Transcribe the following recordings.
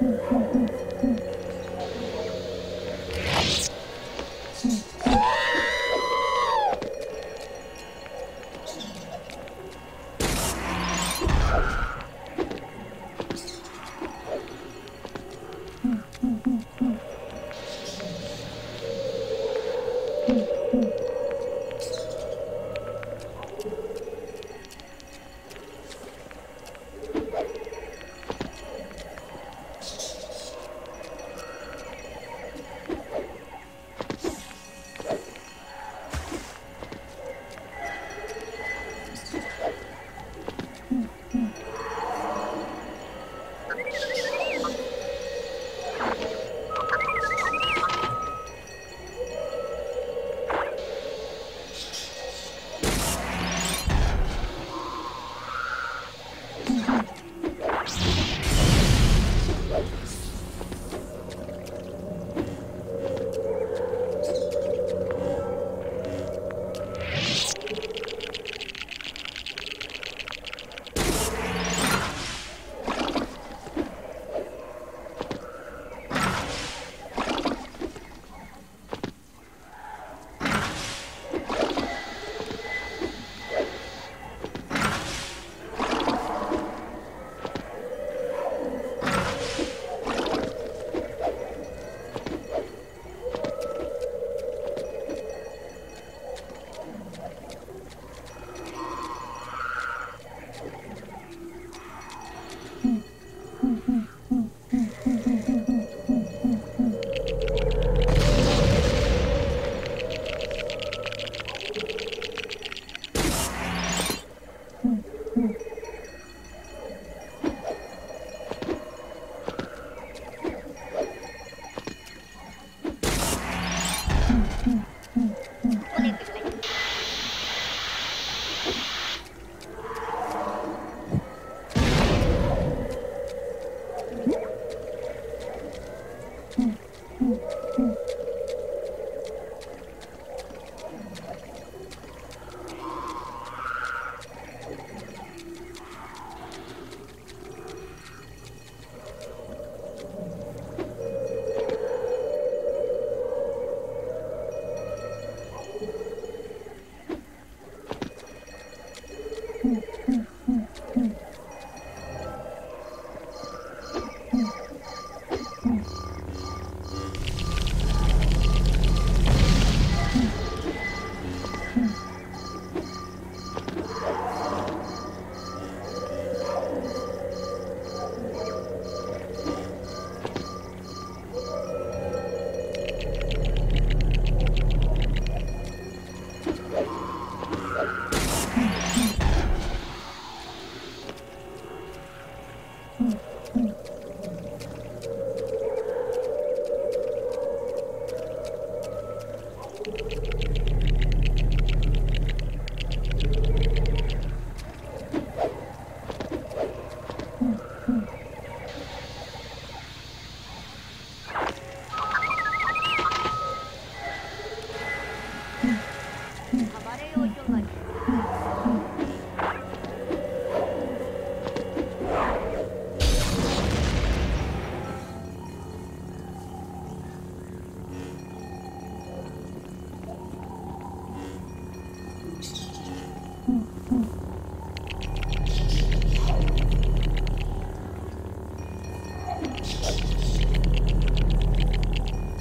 うん。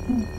Mm-hmm.